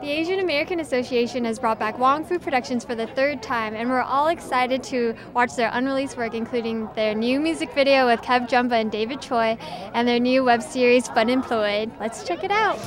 The Asian American Association has brought back Wong Fu Productions for the third time, and we're all excited to watch their unreleased work, including their new music video with KevJumba and David Choi, and their new web series Fun Employed. Let's check it out.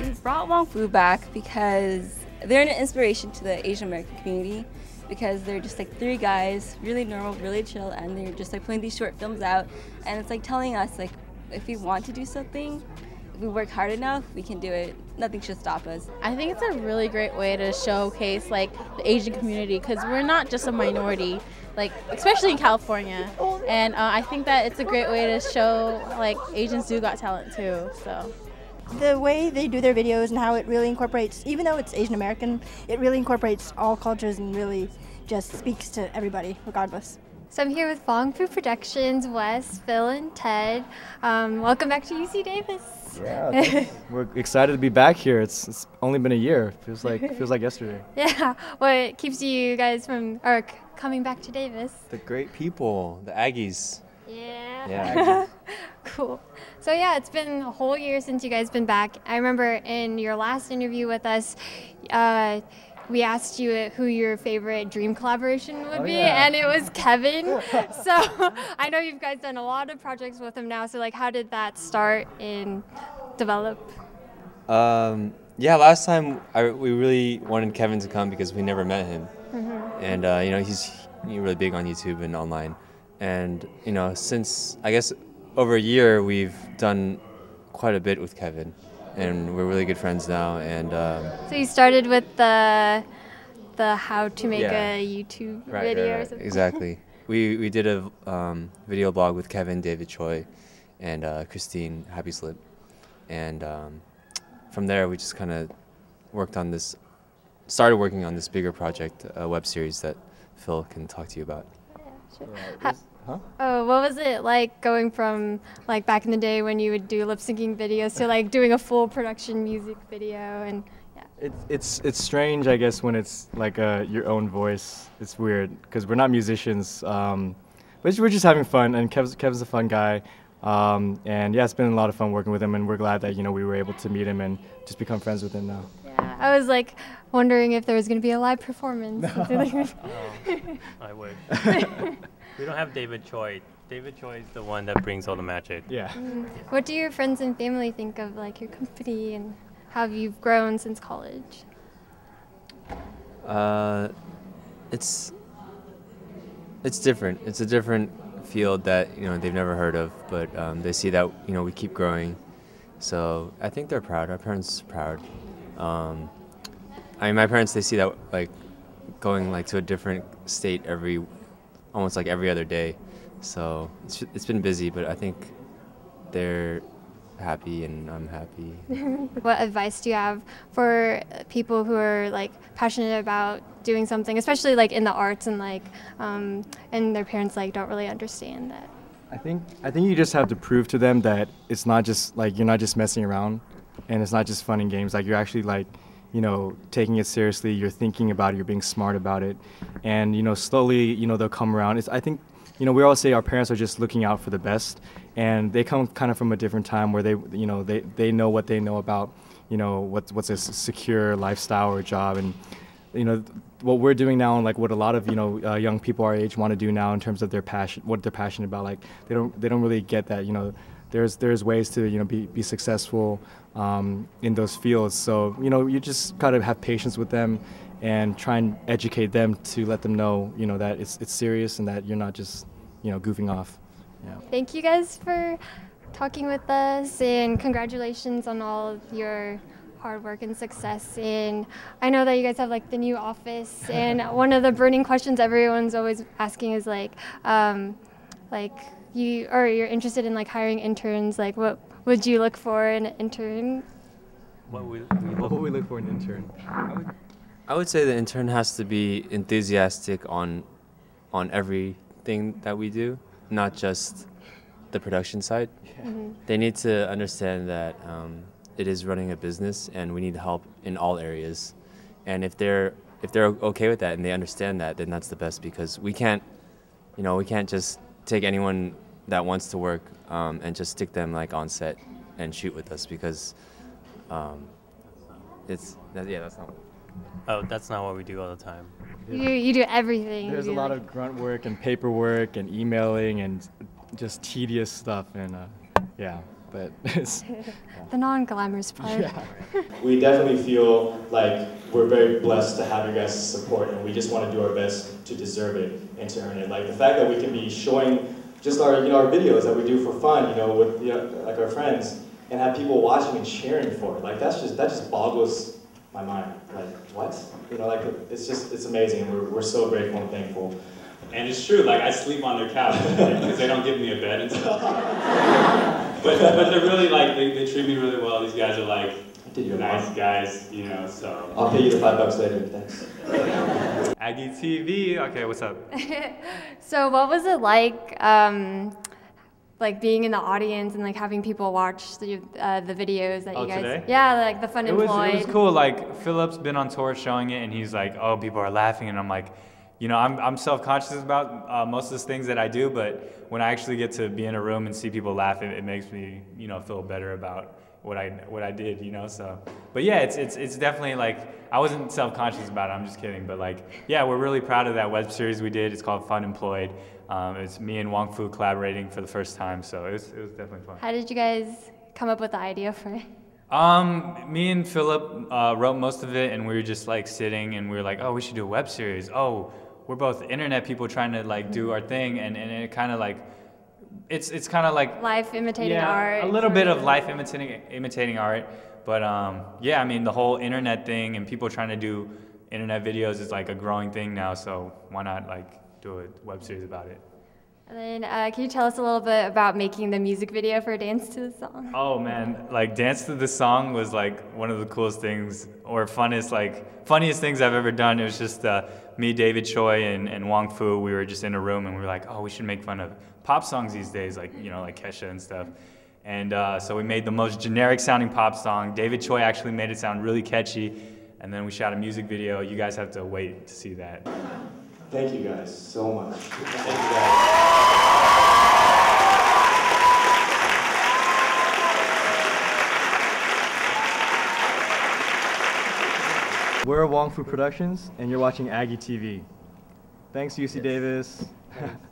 We brought Wong Fu back because they're an inspiration to the Asian American community because they're just like three guys, really normal, really chill, and they're just like putting these short films out, and it's like telling us like if we want to do something, if we work hard enough, we can do it. Nothing should stop us. I think it's a really great way to showcase like the Asian community because we're not just a minority, like especially in California, and uh, I think that it's a great way to show like Asians do got talent too. So the way they do their videos and how it really incorporates, even though it's Asian American, it really incorporates all cultures and really just speaks to everybody, regardless. So I'm here with Wong Fu Productions, Wes, Phil, and Ted. Um, welcome back to UC Davis. Yeah, we're excited to be back here. It's, it's only been a year. Feels like feels like yesterday. Yeah. What keeps you guys from or coming back to Davis? The great people, the Aggies. Yeah. Yeah. cool. So yeah, it's been a whole year since you guys been back. I remember in your last interview with us, uh, we asked you who your favorite dream collaboration would oh, be, yeah. and it was Kevin. so I know you guys done a lot of projects with him now. So like, how did that start and develop? Um, yeah, last time I, we really wanted Kevin to come because we never met him, Mm-hmm. and uh, you know he's really big on YouTube and online, and you know since I guess over a year we've done quite a bit with Kevin, and we're really good friends now, and. Um, So you started with the the how to make Yeah. a YouTube Right, video right, or something. Exactly. we we did a um, video blog with Kevin, David Choi, and uh, Christine Happy Slip, and um, from there we just kind of worked on this, started working on this bigger project, a web series that Phil can talk to you about. Huh? Oh, what was it like going from like back in the day when you would do lip syncing videos to like doing a full production music video and yeah. It's it's it's strange, I guess, when it's like uh, your own voice. It's weird because we're not musicians, um, but we're just having fun. And Kev's Kev's a fun guy, um, and yeah, it's been a lot of fun working with him. And we're glad that you know we were able to meet him and just become friends with him now. Yeah, I was like wondering if there was going to be a live performance. No, I wish. we don't have David Choi. David Choi is the one that brings all the magic. Yeah. what do your friends and family think of like your company and how you've grown since college? Uh, it's it's different. It's a different field that you know they've never heard of, but um, they see that you know we keep growing. So I think they're proud. Our parents are proud. Um, I mean, my parents they see that like going like to a different state every, almost like every other day. So it's it's been busy, but I think they're happy and I'm happy. What advice do you have for people who are like passionate about doing something, especially like in the arts and like, um, and their parents like don't really understand that? I think I think you just have to prove to them that it's not just like you're not just messing around, and it's not just fun and games. Like you're actually like, you know, taking it seriously. You're thinking about it. You're being smart about it, and you know, slowly, you know, they'll come around. It's I think, you know, we all say our parents are just looking out for the best, and they come kind of from a different time where they, you know, they they know what they know about, you know, what's what's a secure lifestyle or job, and you know what we're doing now and like what a lot of you know uh, young people our age want to do now in terms of their passion what they're passionate about like they don't they don't really get that you know there's there's ways to you know be, be successful um, in those fields. So you know you just gotta have patience with them and try and educate them to let them know you know that it's it's serious and that you're not just you know goofing off. Yeah. Thank you guys for talking with us and congratulations on all of your hard work and success. And I know that you guys have like the new office, and one of the burning questions everyone's always asking is like, um, like you or you're interested in like hiring interns. Like, what would you look for in an intern? What we, we what would we look for in an intern I would say the intern has to be enthusiastic on on everything that we do, not just the production side. They need to understand that um, it is running a business and we need help in all areas. And if they're if they're okay with that and they understand that, then that's the best because we can't, you know, we can't just take anyone that wants to work um, and just stick them like on set and shoot with us because um, it's that, yeah that's not Oh, that's not what we do all the time. You, you do everything. There's a lot like- of grunt work and paperwork and emailing and just tedious stuff and uh, yeah, but it's the non-glamorous part. We definitely feel like we're very blessed to have your guys' support, and we just want to do our best to deserve it and to earn it. Like the fact that we can be showing just our, you know, our videos that we do for fun, you know, with you know, like our friends, and have people watching and cheering for it. Like that's just that just boggles my mind. Like what? You know, like it's just it's amazing. We're we're so grateful and thankful. And it's true, like I sleep on their couch because they don't give me a bed and stuff. But, but they're really like, they, they treat me really well. These guys are like did you nice lot. guys, you know, so. I'll pay you the five bucks later. Thanks. Aggie TV, okay, what's up? So what was it like, um, like being in the audience and like having people watch the uh, the videos that Oh, you guys? today? Yeah, like the fun It was, employed. it was cool. Like Philip's been on tour showing it, and he's like, "Oh, people are laughing," and I'm like, you know, I'm, I'm self-conscious about uh, most of the things that I do, but when I actually get to be in a room and see people laugh, it, it makes me, you know, feel better about what I what I did, you know. So, but yeah, it's it's it's definitely like I wasn't self-conscious about it. I'm just kidding, but like, yeah, we're really proud of that web series we did. It's called Fun Employed. Um, it's me and Wong Fu collaborating for the first time, so it was it was definitely fun. How did you guys come up with the idea for it? Um, me and Philip uh, wrote most of it, and we were just like sitting, and we were like, "Oh, we should do a web series." Oh, we're both internet people trying to like do our thing, and, and it kind of like, it's it's kind of like Life imitating yeah, art. a little bit of life imitating imitating art, but um, yeah, I mean the whole internet thing and people trying to do internet videos is like a growing thing now. So why not like do a web series about it? And then, uh, can you tell us a little bit about making the music video for Dance to the Song? Oh man, like dance to the song was like one of the coolest things or funnest like funniest things I've ever done. It was just uh, me, David Choi, and, and Wong Fu. We were just in a room and we were like, oh, we should make fun of pop songs these days, like you know, like Kesha and stuff. And uh, so we made the most generic sounding pop song. David Choi actually made it sound really catchy. And then we shot a music video. You guys have to wait to see that. Thank you guys so much. Thank you guys. We're Wong Fu Productions, and you're watching Aggie TV. Thanks, UC Davis.